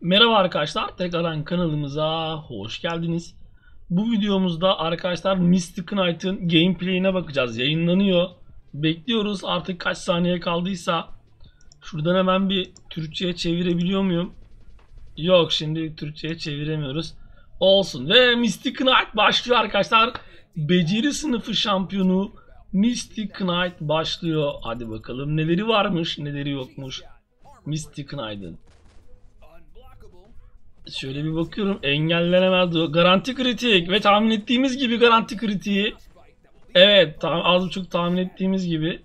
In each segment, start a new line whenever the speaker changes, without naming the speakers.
Merhaba arkadaşlar, tekrardan kanalımıza hoş geldiniz. Bu videomuzda arkadaşlar Mystic Knight'ın gameplay'ine bakacağız. Yayınlanıyor. Bekliyoruz artık kaç saniye kaldıysa. Şuradan hemen bir Türkçe'ye çevirebiliyor muyum? Yok şimdi Türkçe'ye çeviremiyoruz. Olsun ve Mystic Knight başlıyor arkadaşlar. Beceri sınıfı şampiyonu Mystic Knight başlıyor. Hadi bakalım neleri varmış neleri yokmuş. Mystic Knight'ın. Şöyle bir bakıyorum engellenemez. Garanti kritik ve tahmin ettiğimiz gibi garanti kritiği. Evet az buçuk tahmin ettiğimiz gibi.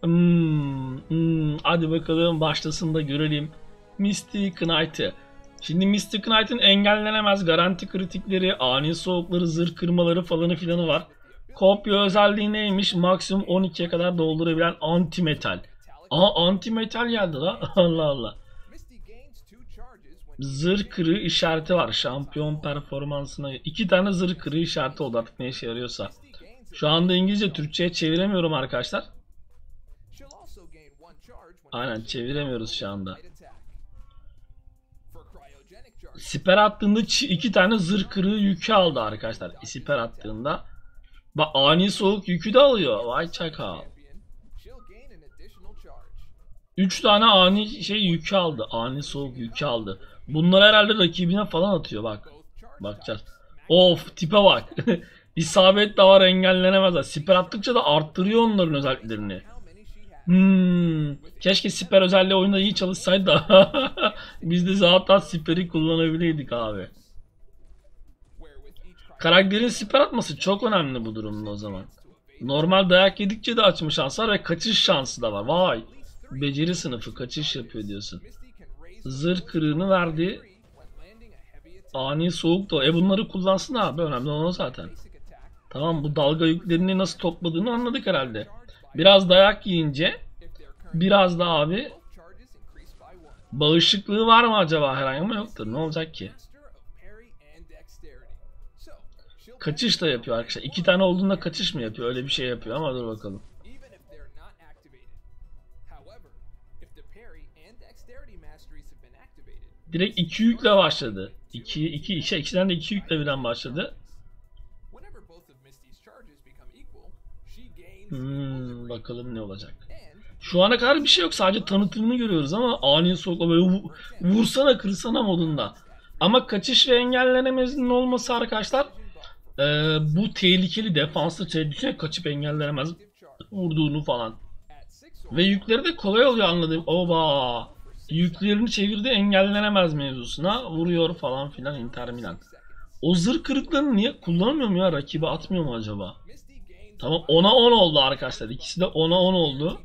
Hmm, hmm, hadi bakalım başlasın da görelim. Mystic Knight'ı. Şimdi Mystic Knight'ın engellenemez garanti kritikleri, ani soğukları, zırh kırmaları falanı filanı var. Kopya özelliği neymiş? Maksimum 12'ye kadar doldurabilen anti metal. Aha anti metal geldi la. Allah Allah. Zırh kırığı işareti var. Şampiyon performansına. iki tane zırh kırığı işareti oldu artık ne işe yarıyorsa. Şu anda İngilizce Türkçe'ye çeviremiyorum arkadaşlar. Aynen çeviremiyoruz şu anda. Siper attığında iki tane zırh kırığı yükü aldı arkadaşlar. Siper attığında. Bak ani soğuk yükü de alıyor. Vay çakal. 3 tane ani şey yükü aldı. Ani soğuk yükü aldı. Bunlar herhalde rakibine falan atıyor bak. Bakacağız. Of tipe bak. İsabet de var engellenemezler. Siper attıkça da arttırıyor onların özelliklerini. Hmm, keşke siper özelliği oyunda iyi çalışsaydı da biz de zaten siperi kullanabilirdik abi. Karakterin siper atması çok önemli bu durumda o zaman. Normal dayak yedikçe de açma şansı var ve kaçış şansı da var. Vay. Beceri sınıfı kaçış yapıyor diyorsun. Zırh kırığını verdi. Ani soğuk da. E bunları kullansın abi. Önemli olan zaten. Tamam bu dalga yüklerini nasıl topladığını anladık herhalde. Biraz dayak yiyince biraz da abi bağışıklığı var mı acaba herhangi ama yoktur. Ne olacak ki? Kaçış da yapıyor arkadaşlar. İki tane olduğunda kaçış mı yapıyor? Öyle bir şey yapıyor ama dur bakalım. Direkt iki yükle başladı. İki, iki, iki, ikiden de iki yükle birden başladı. Hmm, bakalım ne olacak. Şu ana kadar bir şey yok. Sadece tanıtımını görüyoruz ama ani soğukla böyle vursana kırsana modunda. Ama kaçış ve engellenemezliğinin olması arkadaşlar e, bu tehlikeli defanslı tehlikeli kaçıp engellenemez vurduğunu falan. Ve yükleri de kolay oluyor anladığım. Oba yüklerini çevirdi engellenemez mevzusuna vuruyor falan filan Inter Milan. O zırh kırıklarını niye kullanmıyor mu ya rakibi atmıyor mu acaba? Tamam 10'a 10 oldu arkadaşlar. İkisi de 10'a 10 oldu.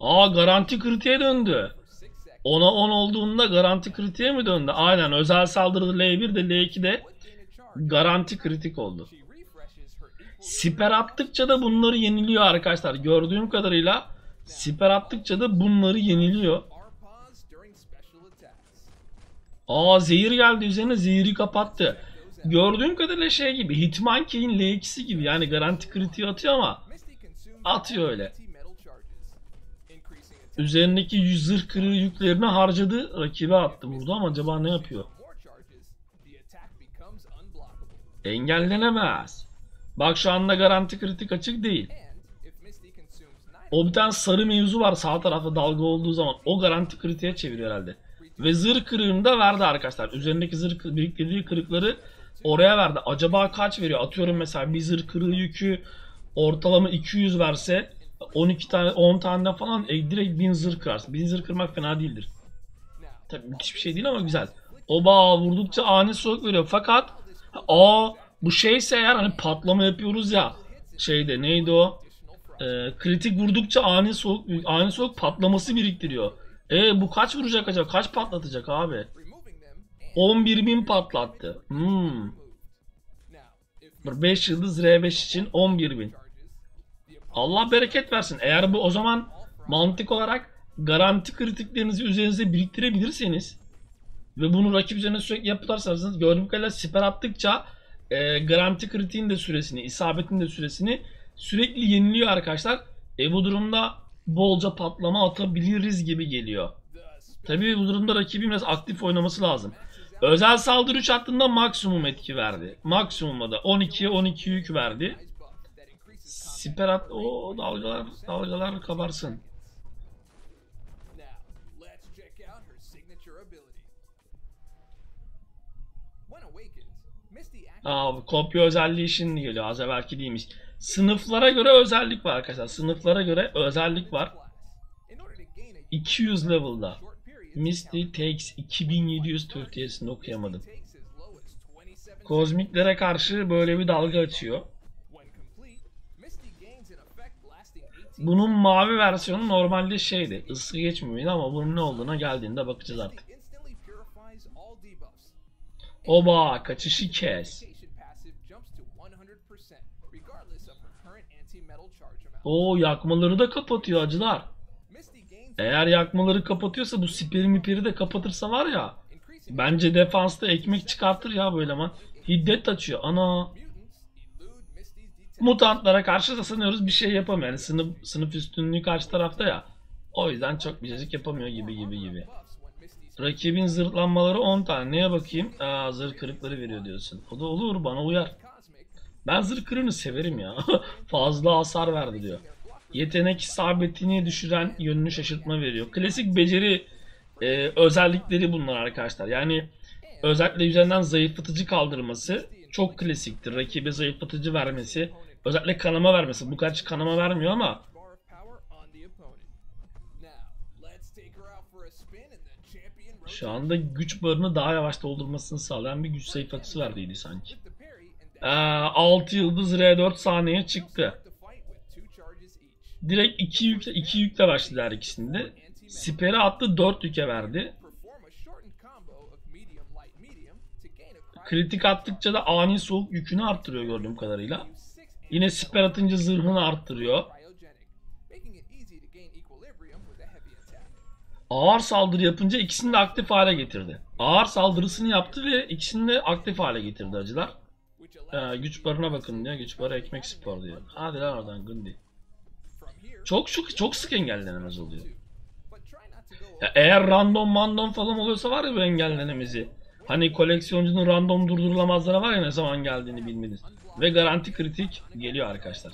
Aa garanti kritiğe döndü. 10'a 10 olduğunda garanti kritiğe mi döndü? Aynen özel saldırıda L1 de L2 de garanti kritik oldu. Siper attıkça da bunları yeniliyor arkadaşlar. Gördüğüm kadarıyla siper attıkça da bunları yeniliyor. Aa zehir geldi üzerine zehiri kapattı. Gördüğüm kadarıyla şey gibi Hitmonkey'in L2'si gibi yani garanti kritiği atıyor ama atıyor öyle. Üzerindeki yüz zırh kırığı yüklerini harcadı rakibe attı burada ama acaba ne yapıyor? Engellenemez. Bak şu anda garanti kritik açık değil. O bir tane sarı mevzu var sağ tarafta dalga olduğu zaman. O garanti kritiğe çeviriyor herhalde. Ve zırh kırığını da verdi arkadaşlar. Üzerindeki zırh biriktirdiği kırıkları oraya verdi. Acaba kaç veriyor? Atıyorum mesela bir zırh kırığı yükü ortalama 200 verse 12 tane 10 tane falan e, direkt 1000 zırh kırarsın. 1000 zırh kırmak fena değildir. Tabii müthiş bir şey değil ama güzel. Oba vurdukça ani soğuk veriyor. Fakat aa bu şeyse eğer hani patlama yapıyoruz ya şeyde neydi o? Ee, kritik vurdukça ani soğuk ani soğuk patlaması biriktiriyor. E bu kaç vuracak acaba? Kaç patlatacak abi? 11.000 patlattı. Hmm. 5 yıldız R5 için 11.000. Allah bereket versin. Eğer bu o zaman mantık olarak garanti kritiklerinizi üzerinize biriktirebilirseniz ve bunu rakip üzerine sürekli yaparsanız gördüğüm kadarıyla siper attıkça e, garanti kritiğin de süresini, isabetin de süresini sürekli yeniliyor arkadaşlar. E bu durumda bolca patlama atabiliriz gibi geliyor. Tabii bu durumda rakibin biraz aktif oynaması lazım. Özel saldırı 3 hattında maksimum etki verdi. Maksimumda da 12'ye 12 yük verdi. Siper at o dalgalar dalgalar kabarsın. Aa, kopya özelliği şimdi geliyor. Az evvelki değilmiş. Sınıflara göre özellik var arkadaşlar. Sınıflara göre özellik var.
class. In order to gain a
200 level'da. Misty takes 2700 Türkçesini okuyamadım.
takes as low as 27
Kozmiklere karşı böyle bir dalga açıyor.
When complete, Misty gains an effect lasting 18
Bunun mavi versiyonu normalde şeydi. Isı geçmiyordu ama bunun ne olduğuna geldiğinde bakacağız artık.
Anti-metal charge amount.
Oo yakmaları da kapatıyor acılar. Eğer yakmaları kapatıyorsa bu siperi miperi de kapatırsa var ya. Bence defansta ekmek çıkartır ya böyle man. Hiddet açıyor. Ana. Mutantlara karşı da sanıyoruz bir şey yapamıyor. Yani sınıf, sınıf üstünlüğü karşı tarafta ya. O yüzden çok bir yapamıyor gibi gibi gibi. Rakibin zırhlanmaları 10 tane. Neye bakayım? Aa zırh kırıkları veriyor diyorsun. O da olur bana uyar. Ben zırh kırığını severim ya. Fazla hasar verdi diyor. Yetenek isabetini düşüren yönünü şaşırtma veriyor. Klasik beceri e, özellikleri bunlar arkadaşlar. Yani özellikle üzerinden zayıflatıcı kaldırması çok klasiktir. Rakibe zayıflatıcı vermesi, özellikle kanama vermesi. Bu kaç kanama vermiyor ama şu anda güç barını daha yavaş doldurmasını sağlayan bir güç zayıflatıcısı verdiydi sanki. Ee, 6 yıldız R4 sahneye çıktı. Direkt 2 yükle, 2 yükle başladı her ikisinde. Siperi attı 4 yüke verdi. Kritik attıkça da ani soğuk yükünü arttırıyor gördüğüm kadarıyla. Yine siper atınca zırhını arttırıyor. Ağır saldırı yapınca ikisini de aktif hale getirdi. Ağır saldırısını yaptı ve ikisini de aktif hale getirdi acılar. Ee, güç barına bakın diyor. Güç barı ekmek spor diyor. Hadi lan oradan Gundi. Çok çok çok sık engellenemez oluyor. Ya eğer random mandom falan oluyorsa var ya bu engellenemezi. Hani koleksiyoncunun random durdurulamazlara var ya ne zaman geldiğini bilmediniz. Ve garanti kritik geliyor arkadaşlar.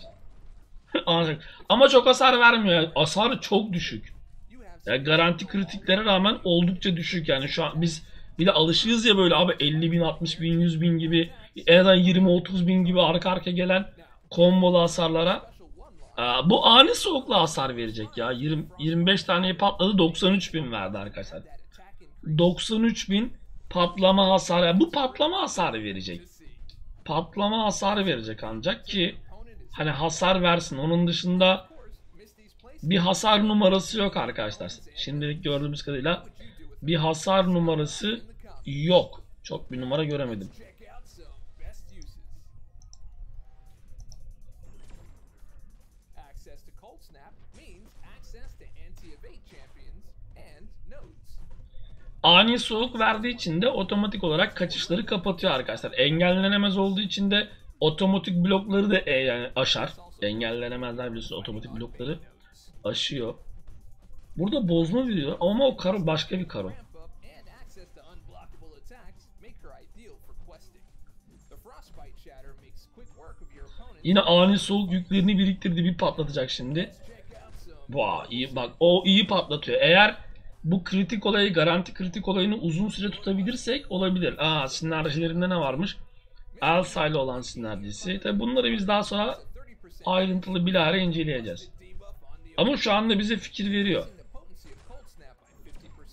Ama çok hasar vermiyor. Hasarı çok düşük.
You have
Ya garanti kritiklere rağmen oldukça düşük yani. Şu an biz bir de alışığız ya böyle abi 50 bin 60 bin 100 bin gibi en azından 20-30 bin gibi arka arka gelen kombolu hasarlara. Aa, bu ani soğukla hasar verecek ya. 20, 25 taneyi patladı 93 bin verdi arkadaşlar.
That attack increase
93 bin patlama hasarı yani bu patlama hasarı verecek. Patlama hasarı verecek ancak ki hani hasar versin. Onun dışında bir hasar numarası yok arkadaşlar şimdilik gördüğümüz kadarıyla bir hasar numarası yok. Çok bir numara göremedim. Ani soğuk verdiği için de otomatik olarak kaçışları kapatıyor arkadaşlar. Engellenemez olduğu için de otomatik blokları da e, yani aşar. Engellenemezler biliyorsunuz otomatik blokları aşıyor. Burada bozma veriyor ama o karo başka bir karo. Yine ani soğuk yüklerini biriktirdi bir patlatacak şimdi. Vay iyi bak o iyi patlatıyor. Eğer bu kritik olayı garanti kritik olayını uzun süre tutabilirsek olabilir. Aa sinerjilerinde ne varmış? Elsa ile olan sinerjisi. Tabi bunları biz daha sonra
30%
ayrıntılı bilahare inceleyeceğiz. Ama şu anda bize fikir veriyor.
the potency of Cold Snap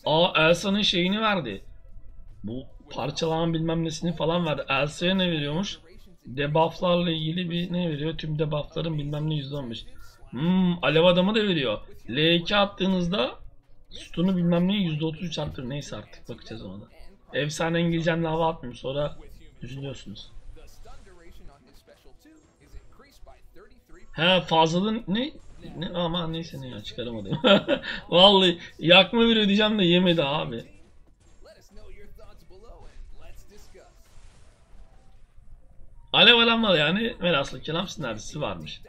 by 50%.
Aa Elsa'nın şeyini verdi. Bu parçalama bilmem nesini falan verdi. Elsa'ya ne veriyormuş? Debufflarla ilgili bir ne veriyor? Tüm debuffların bilmem ne %15. Hmm, alev adamı da veriyor. L2 attığınızda sütunu bilmem ne %33 arttırır. Neyse artık bakacağız ona da. Efsane İngilizcemle hava atmayayım sonra üzülüyorsunuz.
The stun duration on his special 2 is increased by 33
He fazlalığın ne? Ne? Ama neyse ne ya çıkaramadım. Vallahi yakma veriyor diyeceğim de yemedi abi. Alev alanmalı yani velhasıl kelam sinerjisi varmış.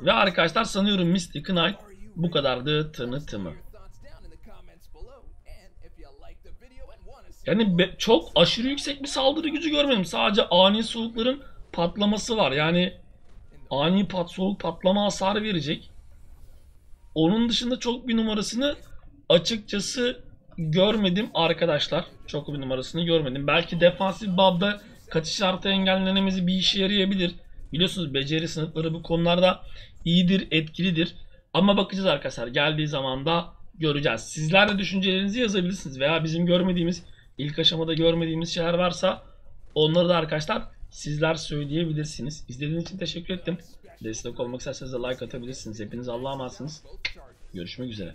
Ve arkadaşlar sanıyorum Mystic Knight Bu kadardı tanıtımı. Yani çok aşırı yüksek bir saldırı gücü görmedim. Sadece ani soğukların patlaması var. Yani ani pat soğuk patlama hasarı verecek. Onun dışında çok bir numarasını açıkçası görmedim arkadaşlar. Çok bir numarasını görmedim. Belki defansif babda kaçış şartı engellenemesi bir işe yarayabilir. Biliyorsunuz beceri sınıfları bu konularda iyidir, etkilidir. Ama bakacağız arkadaşlar. Geldiği zaman da göreceğiz. Sizler de düşüncelerinizi yazabilirsiniz. Veya bizim görmediğimiz, ilk aşamada görmediğimiz şeyler varsa onları da arkadaşlar sizler söyleyebilirsiniz. İzlediğiniz için teşekkür ettim. Destek olmak isterseniz de like atabilirsiniz. Hepiniz Allah'a emanetsiniz. Görüşmek üzere.